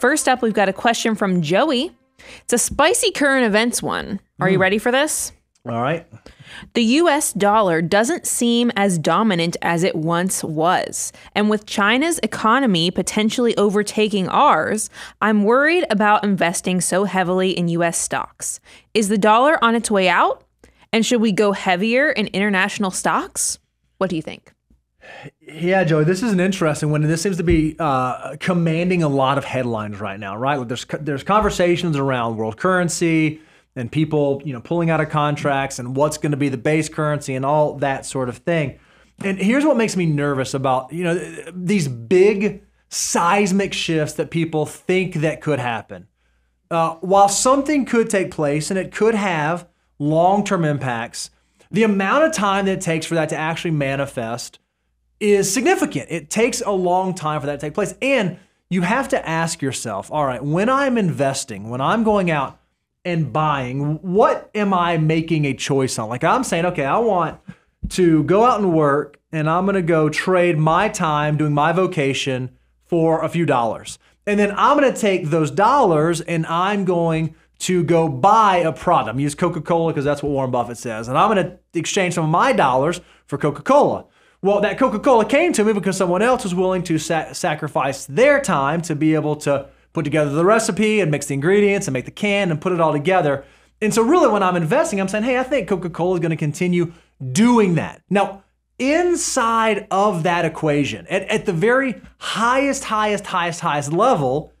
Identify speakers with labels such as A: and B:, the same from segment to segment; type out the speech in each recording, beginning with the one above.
A: First up, we've got a question from Joey. It's a spicy current events one. Are you hmm. ready for this?
B: All right.
A: The US dollar doesn't seem as dominant as it once was. And with China's economy potentially overtaking ours, I'm worried about investing so heavily in US stocks. Is the dollar on its way out? And should we go heavier in international stocks? What do you think?
B: Yeah, Joey, this is an interesting one, this seems to be uh, commanding a lot of headlines right now, right? Like there's there's conversations around world currency and people, you know, pulling out of contracts and what's going to be the base currency and all that sort of thing. And here's what makes me nervous about, you know, these big seismic shifts that people think that could happen. Uh, while something could take place and it could have long-term impacts, the amount of time that it takes for that to actually manifest is significant. It takes a long time for that to take place. And you have to ask yourself, all right, when I'm investing, when I'm going out and buying, what am I making a choice on? Like I'm saying, okay, I want to go out and work and I'm going to go trade my time doing my vocation for a few dollars. And then I'm going to take those dollars and I'm going to go buy a product. I'm use Coca-Cola because that's what Warren Buffett says. And I'm going to exchange some of my dollars for Coca-Cola. Well, that Coca Cola came to me because someone else was willing to sa- sacrifice their time to be able to put together the recipe and mix the ingredients and make the can and put it all together. And so, really, when I'm investing, I'm saying, hey, I think Coca Cola is going to continue doing that. Now, inside of that equation, at, at the very highest, highest, highest, highest level,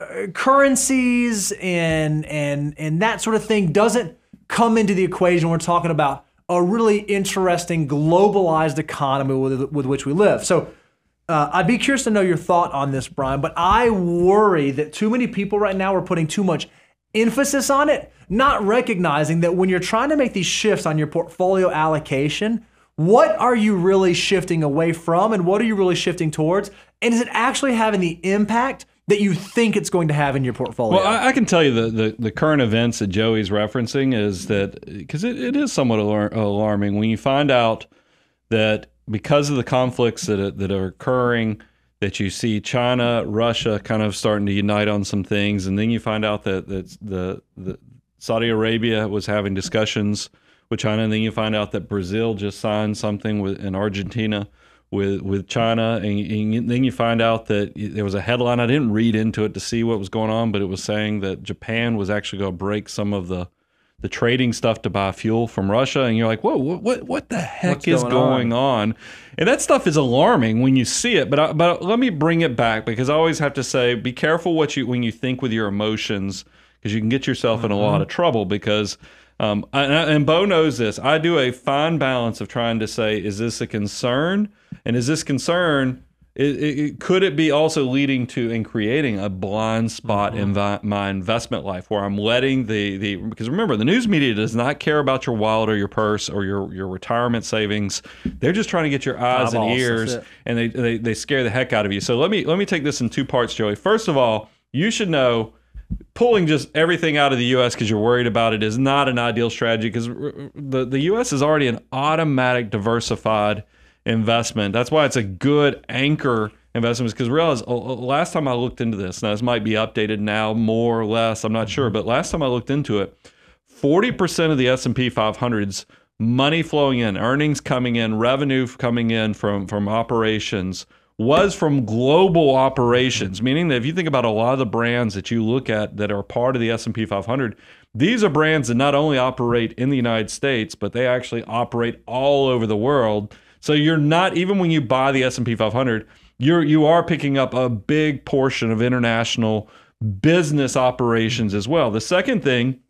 B: uh, currencies and and and that sort of thing doesn't come into the equation. We're talking about a really interesting globalized economy with, with which we live. So uh, I'd be curious to know your thought on this, Brian, but I worry that too many people right now are putting too much emphasis on it, not recognizing that when you're trying to make these shifts on your portfolio allocation, what are you really shifting away from and what are you really shifting towards? And is it actually having the impact that you think it's going to have in your portfolio?
C: Well, I, I can tell you the, the, the, current events that Joey's referencing is that because it, it is somewhat alar- alarming when you find out that because of the conflicts that, that are occurring, that you see China, Russia kind of starting to unite on some things, and then you find out that, that the, the Saudi Arabia was having discussions with China, and then you find out that Brazil just signed something with in Argentina with with China, and, and, then you find out that there was a headline. I didn't read into it to see what was going on, but it was saying that Japan was actually going to break some of the the trading stuff to buy fuel from Russia, and you're like, whoa, what what, what the heck What's is going, going on? on? And that stuff is alarming when you see it. But I, but let me bring it back because I always have to say, be careful what you when you think with your emotions because you can get yourself mm-hmm. in a lot mm-hmm. of trouble because um, and, and Bo knows this. I do a fine balance of trying to say, is this a concern? And is this concern, it, it, could it be also leading to and creating a blind spot mm-hmm. in vi- my investment life where I'm letting the, the, because remember, the news media does not care about your wallet or your purse or your, your retirement savings. They're just trying to get your eyes Eyeballs, and ears and they, they, they scare the heck out of you. So let me, let me take this in two parts, Joey. First of all, you should know pulling just everything out of the U.S. because you're worried about it is not an ideal strategy because the the U.S. is already an automatic diversified investment. That's why it's a good anchor investment because realize uh, uh, last time I looked into this, now this might be updated now more or less, I'm not sure, mm-hmm. but last time I looked into it, 40% of the S&P 500's money flowing in, earnings coming in, revenue coming in from from operations was from global operations, meaning that if you think about a lot of the brands that you look at that are part of the S&P 500, these are brands that not only operate in the United States, but they actually operate all over the world. So you're not even when you buy the S&P 500, you're you are picking up a big portion of international business operations as well. The second thing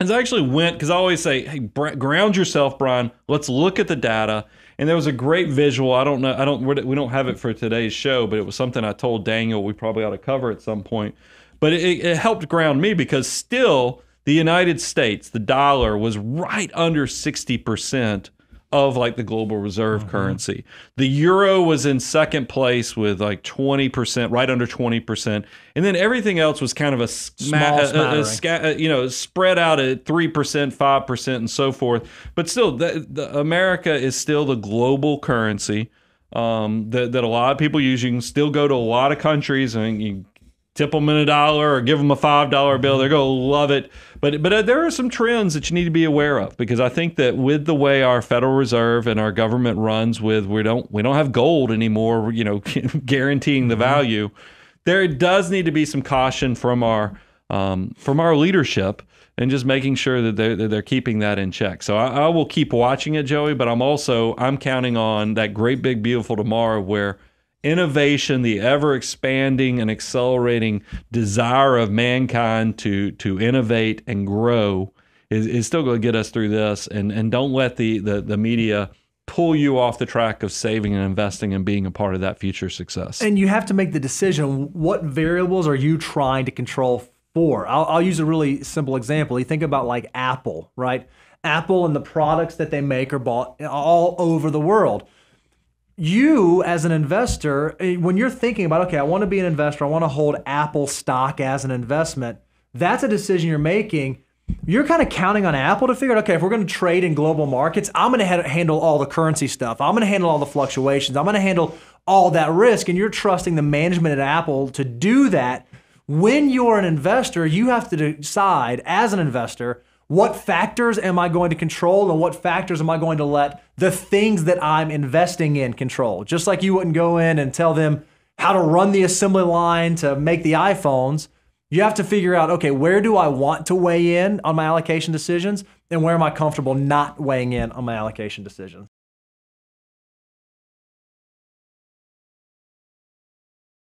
C: is I actually went because I always say, "Hey, ground yourself, Brian. Let's look at the data." And there was a great visual. I don't know. I don't. We don't have it for today's show, but it was something I told Daniel we probably ought to cover at some point. But it, it helped ground me because still the United States, the dollar was right under sixty percent of like the global reserve mm-hmm. currency. The euro was in second place with like 20%, right under 20%. And then everything else was kind of a small, a, a, a, you know, spread out at 3%, 5%, and so forth. But still, the, the America is still the global currency um, that, that a lot of people use. You can still go to a lot of countries and you tip them in a dollar or give them a five dollar bill. They're gonna love it. But but uh, there are some trends that you need to be aware of because I think that with the way our Federal Reserve and our government runs, with we don't we don't have gold anymore. You know, guaranteeing the value. There does need to be some caution from our um, from our leadership and just making sure that they're, that they're keeping that in check. So I, I will keep watching it, Joey. But I'm also I'm counting on that great big beautiful tomorrow where innovation, the ever expanding and accelerating desire of mankind to to innovate and grow is, is still going to get us through this. And and don't let the the, the media pull you off the track of saving and investing and being a part of that future success.
B: And you have to make the decision what variables are you trying to control for? I'll, I'll use a really simple example. You think about like Apple, right? Apple and the products that they make are bought all over the world you as an investor, eh, when you're thinking about, okay, I want to be an investor, I want to hold Apple stock as an investment, that's a decision you're making. You're kind of counting on Apple to figure out, okay, if we're going to trade in global markets, I'm going to ha- handle all the currency stuff. I'm going to handle all the fluctuations. I'm going to handle all that risk. And you're trusting the management at Apple to do that. When you're an investor, you have to decide as an investor, what factors am I going to control and what factors am I going to let the things that I'm investing in control? Just like you wouldn't go in and tell them how to run the assembly line to make the iPhones, you have to figure out okay, where do I want to weigh in on my allocation decisions and where am I comfortable not weighing in on my allocation decisions?